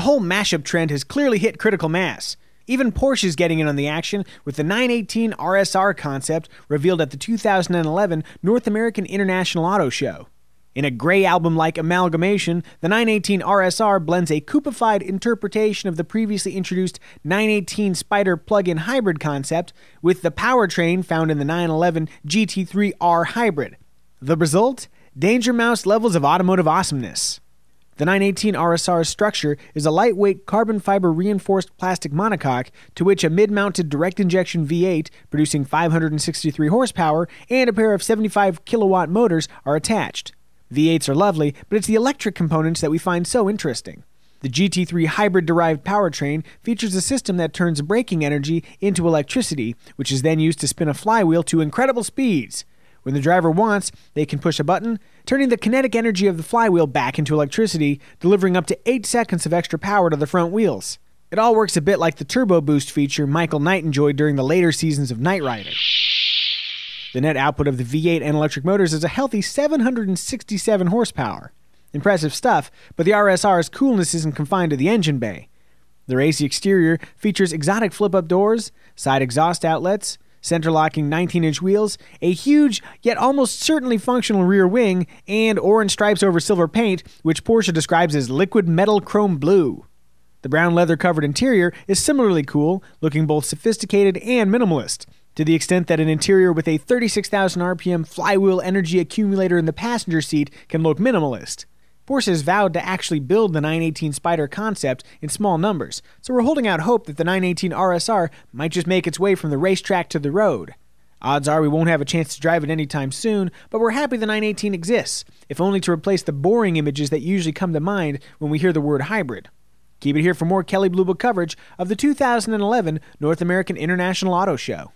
whole mashup trend has clearly hit critical mass. Even Porsche is getting in on the action with the 918 RSR concept revealed at the 2011 North American International Auto Show. In a Grey Album like amalgamation, the 918 RSR blends a coupified interpretation of the previously introduced 918 Spyder plug in hybrid concept with the powertrain found in the 911 GT3R hybrid. The result? Danger Mouse levels of automotive awesomeness. The 918 RSR's structure is a lightweight carbon fiber reinforced plastic monocoque to which a mid mounted direct injection V8 producing 563 horsepower and a pair of 75 kilowatt motors are attached. V8s are lovely, but it's the electric components that we find so interesting. The GT3 hybrid derived powertrain features a system that turns braking energy into electricity, which is then used to spin a flywheel to incredible speeds. When the driver wants, they can push a button, turning the kinetic energy of the flywheel back into electricity, delivering up to 8 seconds of extra power to the front wheels. It all works a bit like the turbo boost feature Michael Knight enjoyed during the later seasons of Knight Rider. The net output of the V8 and electric motors is a healthy 767 horsepower. Impressive stuff, but the RSR's coolness isn't confined to the engine bay. The racy exterior features exotic flip up doors, side exhaust outlets, center locking 19 inch wheels, a huge yet almost certainly functional rear wing, and orange stripes over silver paint, which Porsche describes as liquid metal chrome blue. The brown leather covered interior is similarly cool, looking both sophisticated and minimalist, to the extent that an interior with a 36,000 RPM flywheel energy accumulator in the passenger seat can look minimalist. Porsche has vowed to actually build the 918 Spyder concept in small numbers, so we're holding out hope that the 918 RSR might just make its way from the racetrack to the road. Odds are we won't have a chance to drive it anytime soon, but we're happy the 918 exists, if only to replace the boring images that usually come to mind when we hear the word hybrid. Keep it here for more Kelley Blue Book coverage of the 2011 North American International Auto Show.